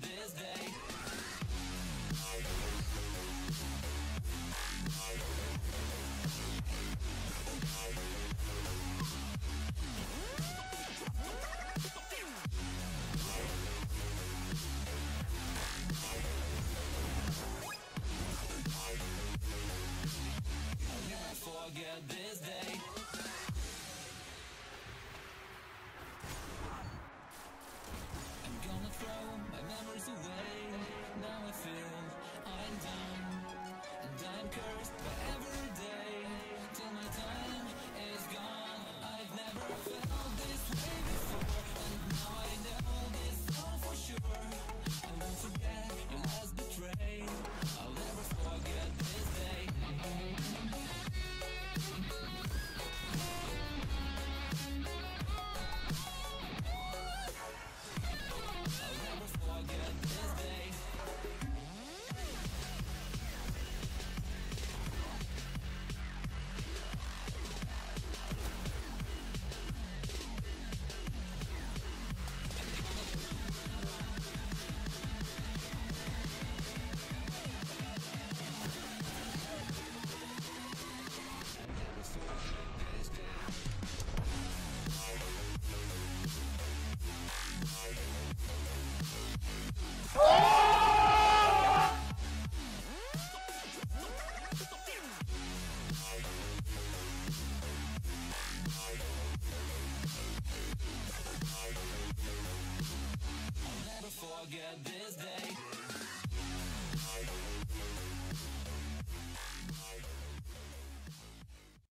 this day. forget this day.